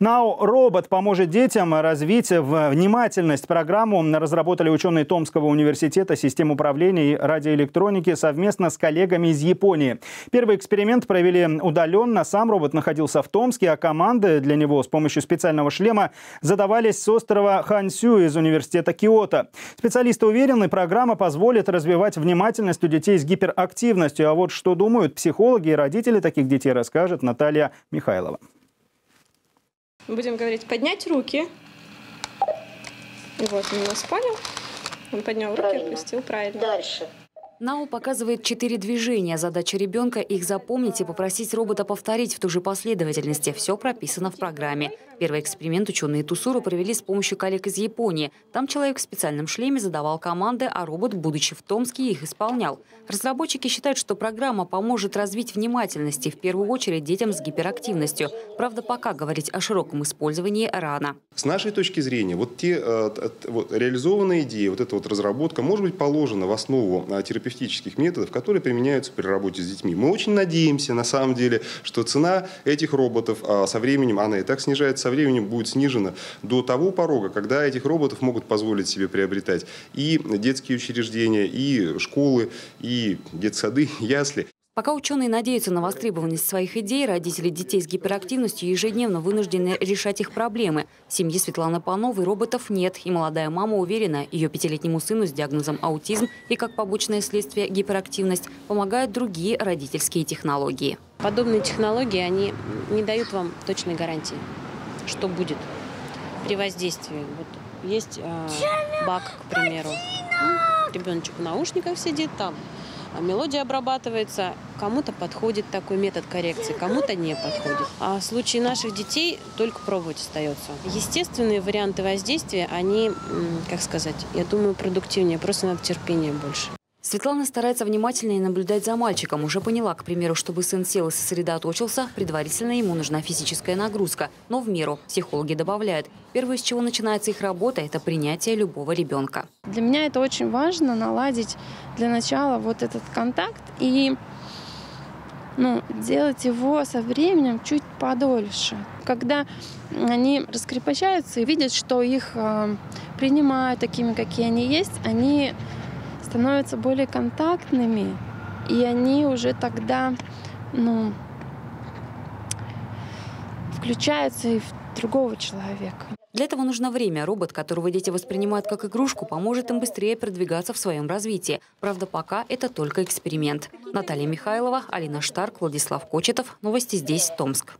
Now робот поможет детям развить внимательность. Программу разработали ученые Томского университета систем управления и радиоэлектроники совместно с коллегами из Японии. Первый эксперимент провели удаленно. Сам робот находился в Томске, а команды для него с помощью специального шлема задавались с острова Хансю из университета Киото. Специалисты уверены, программа позволит развивать внимательность у детей с гиперактивностью. А вот что думают психологи и родители таких детей, расскажет Наталья Михайлова. Будем говорить поднять руки. И вот он нас понял. Он поднял руки, правильно. опустил правильно. Дальше. НАУ показывает четыре движения. Задача ребенка – их запомнить и попросить робота повторить в ту же последовательности. Все прописано в программе. Первый эксперимент ученые Тусуру провели с помощью коллег из Японии. Там человек в специальном шлеме задавал команды, а робот, будучи в Томске, их исполнял. Разработчики считают, что программа поможет развить внимательность и в первую очередь детям с гиперактивностью. Правда, пока говорить о широком использовании рано. С нашей точки зрения, вот те э, вот, реализованные идеи, вот эта вот разработка может быть положена в основу э, терапевтических методов, которые применяются при работе с детьми. Мы очень надеемся, на самом деле, что цена этих роботов э, со временем, она и так снижается со временем будет снижена до того порога, когда этих роботов могут позволить себе приобретать и детские учреждения, и школы, и детсады, ясли. Пока ученые надеются на востребованность своих идей, родители детей с гиперактивностью ежедневно вынуждены решать их проблемы. В семье Светланы Пановой роботов нет, и молодая мама уверена, ее пятилетнему сыну с диагнозом аутизм и как побочное следствие гиперактивность помогают другие родительские технологии. Подобные технологии, они не дают вам точной гарантии что будет при воздействии. Вот есть э, бак, к примеру. Ребеночек в наушниках сидит там, а мелодия обрабатывается. Кому-то подходит такой метод коррекции, кому-то не подходит. А в случае наших детей только пробовать остается. Естественные варианты воздействия, они, как сказать, я думаю, продуктивнее. Просто надо терпения больше. Светлана старается внимательнее наблюдать за мальчиком. Уже поняла, к примеру, чтобы сын сел и сосредоточился, предварительно ему нужна физическая нагрузка. Но в меру. Психологи добавляют. Первое, с чего начинается их работа, это принятие любого ребенка. Для меня это очень важно, наладить для начала вот этот контакт и ну, делать его со временем чуть подольше. Когда они раскрепощаются и видят, что их э, принимают такими, какие они есть, они становятся более контактными, и они уже тогда, ну, включаются и в другого человека. Для этого нужно время. Робот, которого дети воспринимают как игрушку, поможет им быстрее продвигаться в своем развитии. Правда, пока это только эксперимент. Наталья Михайлова, Алина Штарк, Владислав Кочетов. Новости здесь, Томск.